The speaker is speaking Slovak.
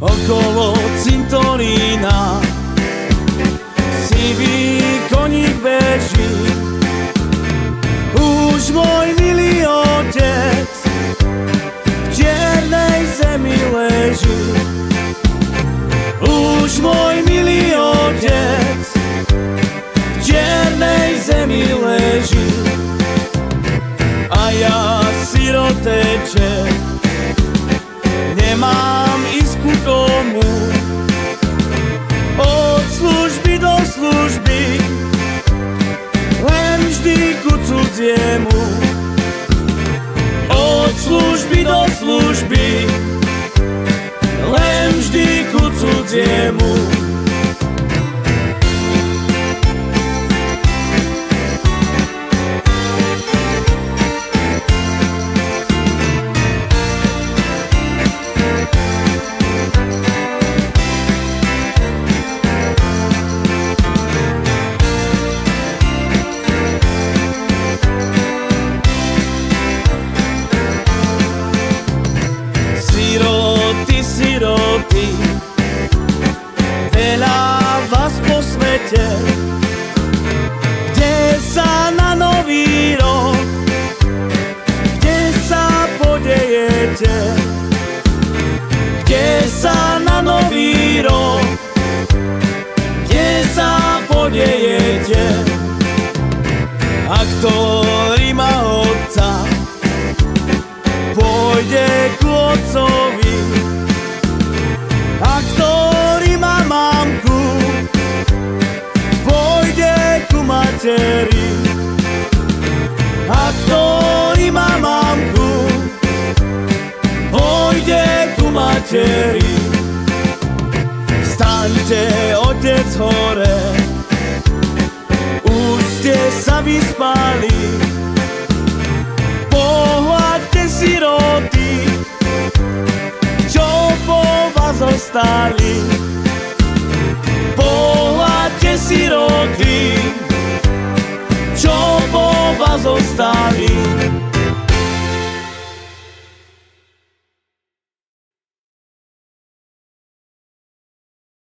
okolo cintorína. Sivý koník beží Už môj milý otec V čiernej zemi leží. Už môj milý otec V čiernej zemi leží. A ja siroteček vždy ku cudziemu. Od služby do služby Len vždy ku cudziemu Siroty Veľa vás po svete Kde sa na nový rok Kde sa podejete Kde sa na nový rok Kde sa podejete. A ktorý materi a ktorý má mamku pôjde ku materi. Staňte, otec hore už ste sa vyspali. Pohľadte siroty, čo po vás zostali. Pohľadte siroty,